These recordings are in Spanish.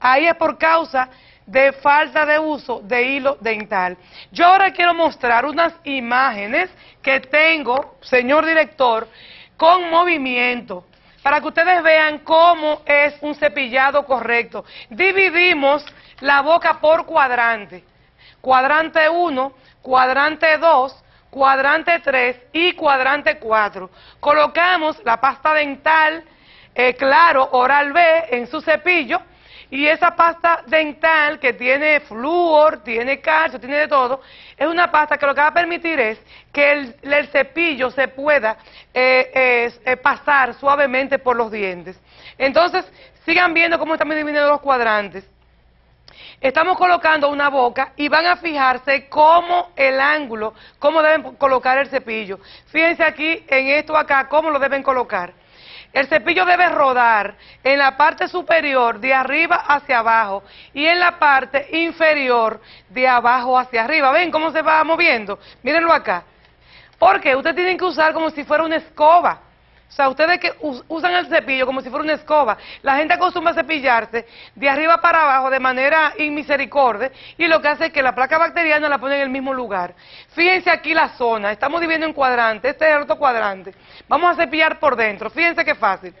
ahí es por causa de falta de uso de hilo dental. Yo ahora quiero mostrar unas imágenes que tengo, señor director, con movimiento, para que ustedes vean cómo es un cepillado correcto. Dividimos la boca por cuadrante. Cuadrante 1, cuadrante 2, cuadrante 3 y cuadrante 4. Colocamos la pasta dental, eh, claro, oral B en su cepillo y esa pasta dental que tiene flúor, tiene calcio, tiene de todo, es una pasta que lo que va a permitir es que el, cepillo se pueda eh, eh, pasar suavemente por los dientes. Entonces, sigan viendo cómo estamos dividiendo los cuadrantes. Estamos colocando una boca y van a fijarse cómo el ángulo, cómo deben colocar el cepillo. Fíjense aquí en esto acá, cómo lo deben colocar. El cepillo debe rodar en la parte superior de arriba hacia abajo y en la parte inferior de abajo hacia arriba. ¿Ven cómo se va moviendo? Mírenlo acá. Porque ustedes tienen que usar como si fuera una escoba. O sea, ustedes que usan el cepillo como si fuera una escoba. La gente acostumbra a cepillarse de arriba para abajo de manera inmisericordia y lo que hace es que la placa bacteriana la pone en el mismo lugar. Fíjense aquí la zona, estamos dividiendo en cuadrantes, este es el otro cuadrante. Vamos a cepillar por dentro, fíjense qué fácil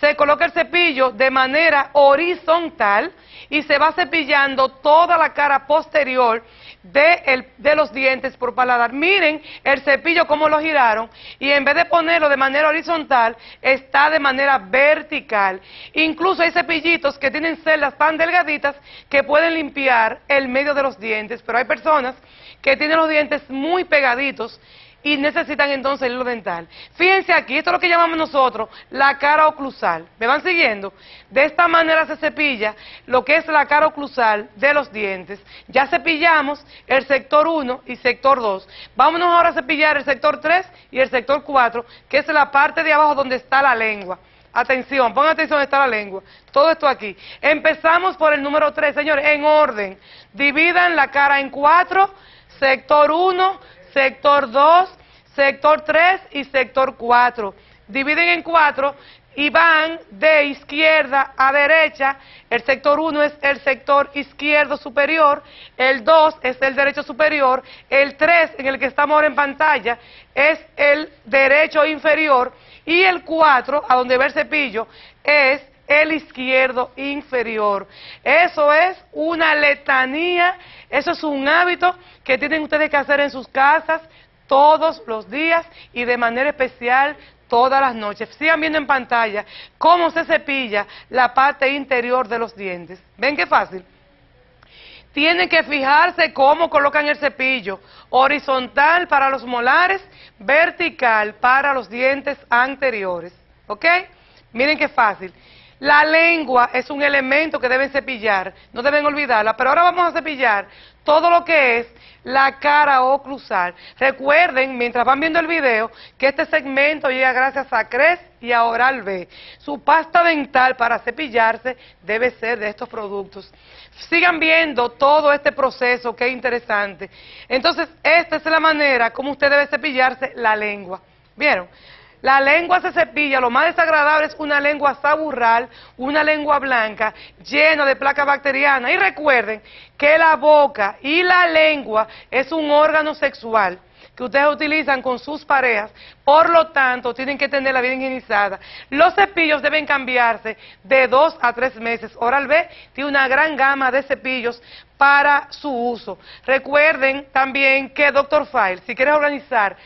se coloca el cepillo de manera horizontal y se va cepillando toda la cara posterior de, los dientes por paladar. Miren el cepillo cómo lo giraron y en vez de ponerlo de manera horizontal, está de manera vertical. Incluso hay cepillitos que tienen celdas tan delgaditas que pueden limpiar el medio de los dientes, pero hay personas que tienen los dientes muy pegaditos y necesitan entonces hilo dental. Fíjense aquí, esto es lo que llamamos nosotros la cara oclusal. ¿Me van siguiendo? De esta manera se cepilla lo que es la cara oclusal de los dientes. Ya cepillamos el sector 1 y sector 2. Vámonos ahora a cepillar el sector 3 y el sector 4, que es la parte de abajo donde está la lengua. Atención, pongan atención está la lengua. Todo esto aquí. Empezamos por el número 3, señores, en orden. Dividan la cara en 4, sector 1, sector 2, sector 3 y sector 4. Dividen en 4 y van de izquierda a derecha. El sector 1 es el sector izquierdo superior, el 2 es el derecho superior, el 3 en el que estamos ahora en pantalla es el derecho inferior y el 4, a donde ve el cepillo, es el izquierdo inferior. Eso es una letanía, eso es un hábito que tienen ustedes que hacer en sus casas todos los días y de manera especial todas las noches. Sigan viendo en pantalla cómo se cepilla la parte interior de los dientes. ¿Ven qué fácil? Tienen que fijarse cómo colocan el cepillo. Horizontal para los molares, vertical para los dientes anteriores. ¿Ok? Miren qué fácil. La lengua es un elemento que deben cepillar, no deben olvidarla, pero ahora vamos a cepillar todo lo que es la cara oclusal. Recuerden, mientras van viendo el video, que este segmento llega gracias a CRES y a Oral B. Su pasta dental para cepillarse debe ser de estos productos. Sigan viendo todo este proceso que es interesante. Entonces, esta es la manera como usted debe cepillarse la lengua. ¿Vieron? La lengua se cepilla, lo más desagradable es una lengua saburral, una lengua blanca, llena de placa bacteriana. Y recuerden que la boca y la lengua es un órgano sexual que ustedes utilizan con sus parejas, por lo tanto tienen que tenerla bien higienizada. Los cepillos deben cambiarse de dos a tres meses. Oral B tiene una gran gama de cepillos para su uso. Recuerden también que Dr. File, si quieres organizar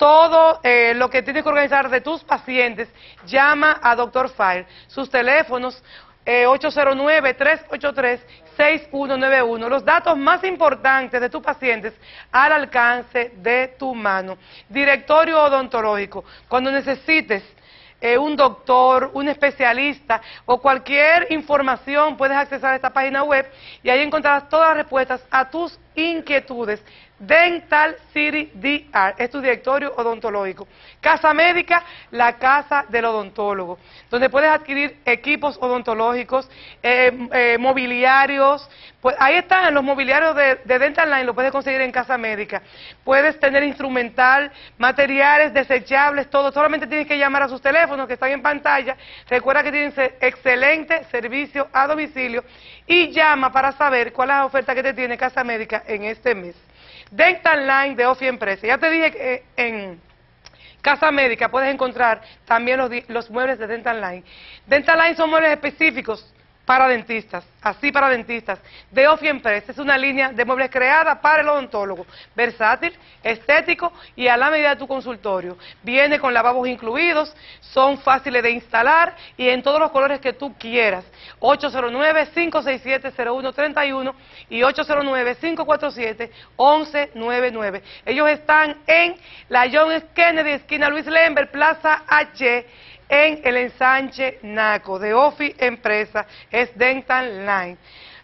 todo eh, lo que tienes que organizar de tus pacientes, llama a Dr. File. Sus teléfonos 809-383-6191. Eh, Los datos más importantes de tus pacientes al alcance de tu mano. Directorio odontológico. Cuando necesites eh, un doctor, un especialista o cualquier información, puedes acceder a esta página web y ahí encontrarás todas las respuestas a tus inquietudes Dental City DR, es tu directorio odontológico. Casa Médica, la casa del odontólogo, donde puedes adquirir equipos odontológicos, eh, eh, mobiliarios, Pues ahí están los mobiliarios de, de Dental Line, lo puedes conseguir en Casa Médica. Puedes tener instrumental, materiales desechables, todo. Solamente tienes que llamar a sus teléfonos que están en pantalla. Recuerda que tienen excelente servicio a domicilio y llama para saber cuál es la oferta que te tiene Casa Médica en este mes. Dental Line de Ofi Empresa. Ya te dije que eh, en Casa Médica puedes encontrar también los, los muebles de Dental Line. Dental Line son muebles específicos para dentistas, así para dentistas, de Empresa. Es una línea de muebles creada para el odontólogo, versátil, estético y a la medida de tu consultorio. Viene con lavabos incluidos, son fáciles de instalar y en todos los colores que tú quieras. 809-567-0131 y 809-547-1199. Ellos están en la John. Kennedy, esquina Luis Lember, Plaza H en el ensanche NACO de OFI Empresa, es Dental Line.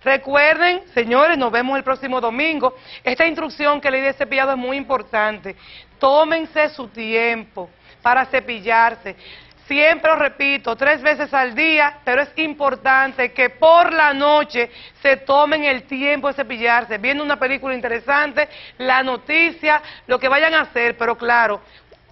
Recuerden, señores, nos vemos el próximo domingo. Esta instrucción que le di de cepillado es muy importante. Tómense su tiempo para cepillarse. Siempre lo repito, tres veces al día, pero es importante que por la noche se tomen el tiempo de cepillarse, viendo una película interesante, la noticia, lo que vayan a hacer, pero claro,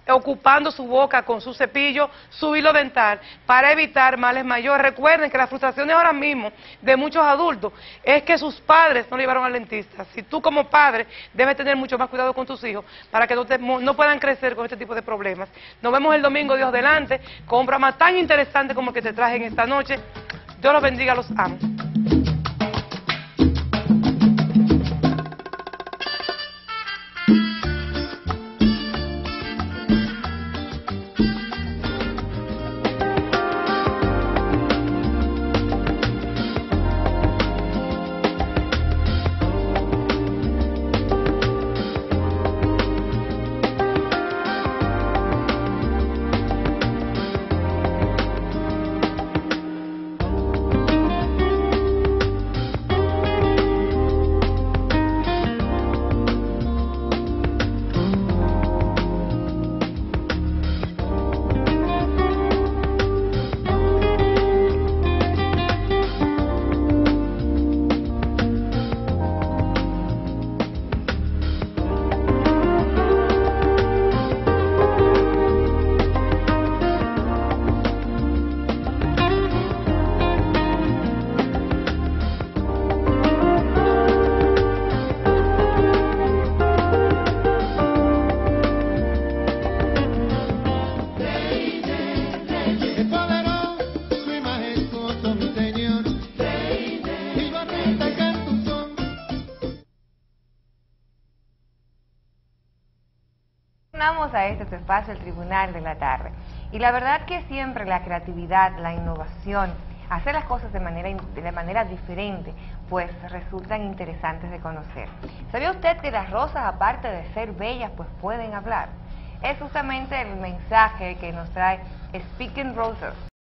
ocupando su boca con su cepillo, su hilo dental, para evitar males mayores. Recuerden que las frustraciones ahora mismo de muchos adultos es que sus padres no le llevaron al dentista. Si tú como padre debes tener mucho más cuidado con tus hijos para que no, no puedan crecer con este tipo de problemas. Nos vemos el domingo, Dios delante, con un programa tan interesante como el que te traje en esta noche. Dios los bendiga, los amo. Este espacio, el Tribunal de la Tarde. Y la verdad que siempre la creatividad, la innovación, hacer las cosas de manera, de manera diferente, pues resultan interesantes de conocer. ¿Sabía usted que las rosas, aparte de ser bellas, pues pueden hablar? Es justamente el mensaje que nos trae Speaking Roses.